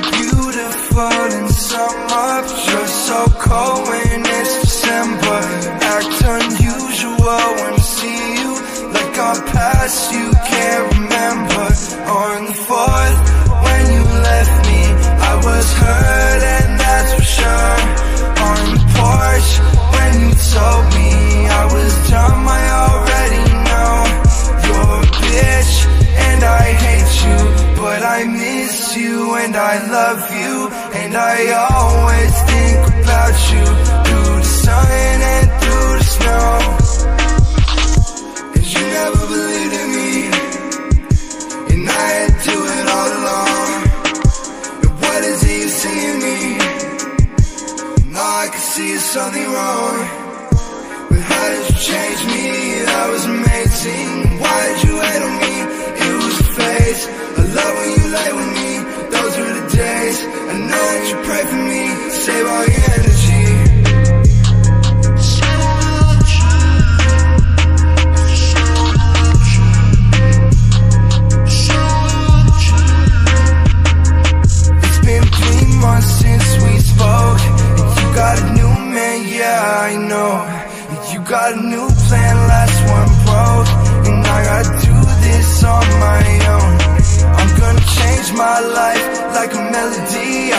beautiful in summer You're so cold when it's December. Act unusual when I see you Like I'm past you, can't you, and I love you. And I always think about you. Through the sun and through the snow. And you never believed in me. And I had to do it all alone. And what is it you see in me? Now I can see something wrong. But how did you change me? That was amazing. Why did you hate on me? It was a phase. I love when you lay with I know that you pray for me Save all your energy. It's been three months since we spoke. You got a new man, yeah, I know. You got a new plan, last one broke. And I gotta do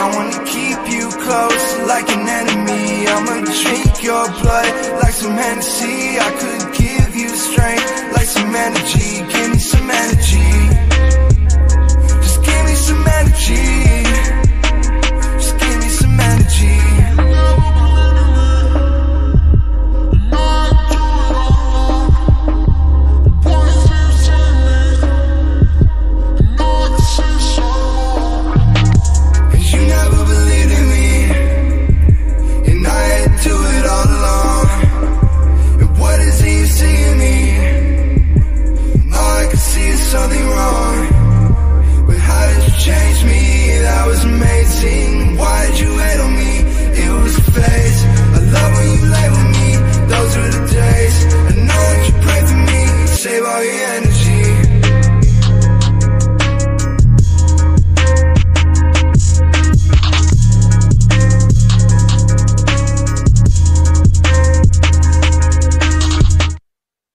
I wanna keep you close like an enemy. I'ma drink your blood like some Hennessy. I could give you strength like some energy. saw the